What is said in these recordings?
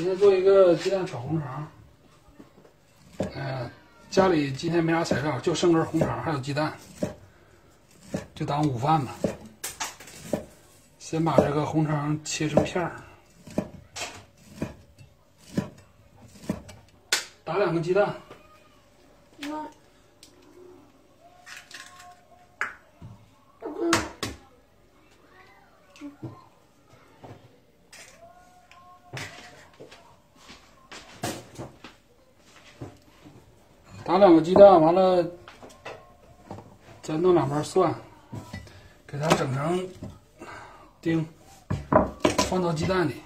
今天做一个鸡蛋炒红肠。呃，家里今天没啥材料，就剩根红肠，还有鸡蛋，就当午饭吧。先把这个红肠切成片儿，打两个鸡蛋。打两个鸡蛋，完了再弄两瓣蒜，给它整成丁，放到鸡蛋里，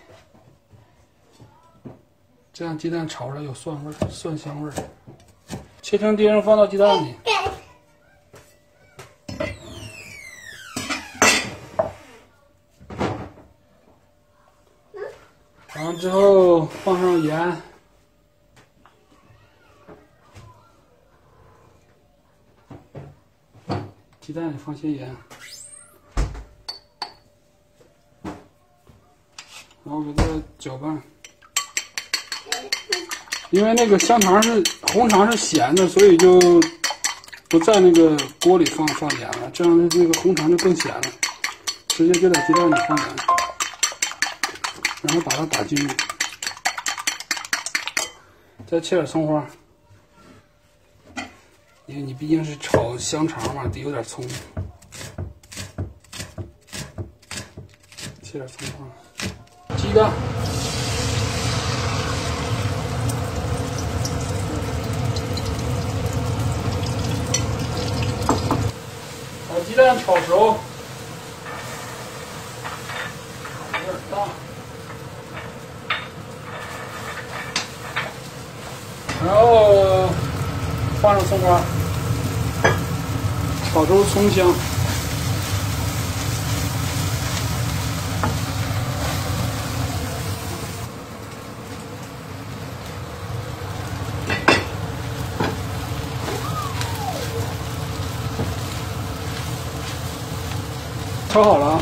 这样鸡蛋炒出来有蒜味、蒜香味。切成丁放到鸡蛋里，完了之后放上盐。鸡蛋里放些盐，然后给它搅拌。因为那个香肠是红肠是咸的，所以就不在那个锅里放放盐了，这样那个红肠就更咸了。直接就在鸡蛋里放盐，然后把它打均匀，再切点葱花。因为你毕竟是炒香肠嘛，得有点葱，切点葱花，鸡蛋，把鸡蛋炒熟，有点大，然后放上葱花。炒出葱香，炒好了。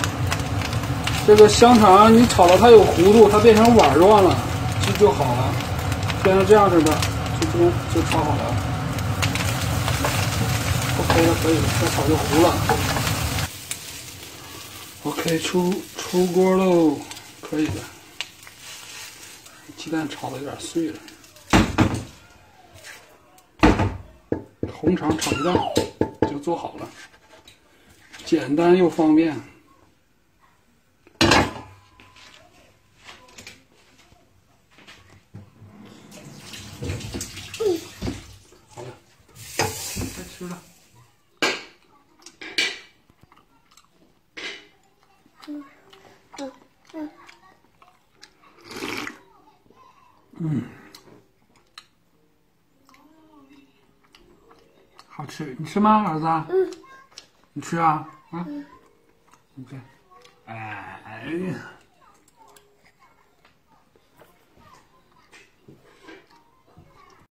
这个香肠你炒到它有弧度，它变成碗状了，就就好了，变成这样式的，就这样就炒好了。可以了，可以了，再炒就糊了。OK，出出锅喽，可以的。鸡蛋炒的有点碎了。红肠炒鸡蛋就做好了，简单又方便。好了，该吃了。嗯嗯嗯，好吃，你吃吗，儿子？嗯，你吃啊，啊，你吃，哎呀。